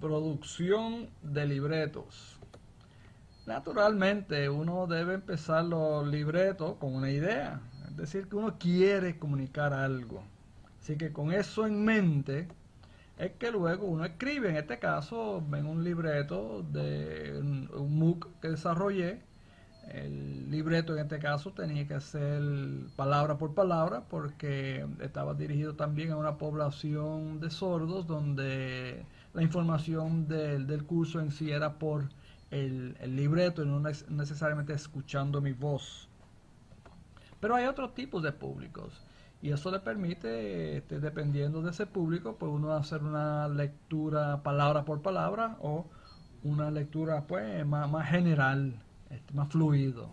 Producción de libretos. Naturalmente uno debe empezar los libretos con una idea, es decir, que uno quiere comunicar algo. Así que con eso en mente es que luego uno escribe, en este caso, en un libreto de un MOOC que desarrollé, el libreto en este caso tenía que ser palabra por palabra porque estaba dirigido también a una población de sordos donde la información del, curso en sí era por el, libreto y no necesariamente escuchando mi voz. Pero hay otros tipos de públicos y eso le permite, este, dependiendo de ese público, pues uno hacer una lectura palabra por palabra o una lectura pues más, más general este, más fluido.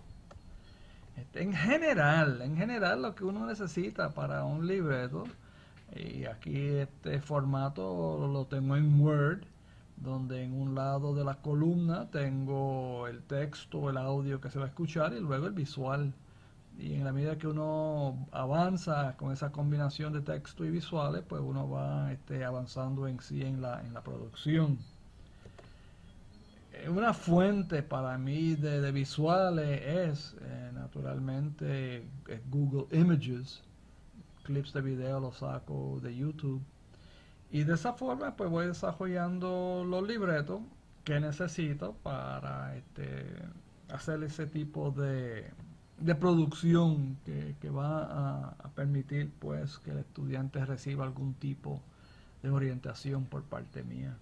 Este, en general, en general lo que uno necesita para un libreto, y aquí este formato lo tengo en Word, donde en un lado de la columna tengo el texto, el audio que se va a escuchar y luego el visual. Y en la medida que uno avanza con esa combinación de texto y visuales, pues uno va este, avanzando en sí en la, en la producción una fuente para mí de, visuales es eh, naturalmente Google Images. Clips de video los saco de YouTube. Y de esa forma pues voy desarrollando los libretos que necesito para este, hacer ese tipo de, de producción que, va a, a, permitir pues que el estudiante reciba algún tipo de orientación por parte mía.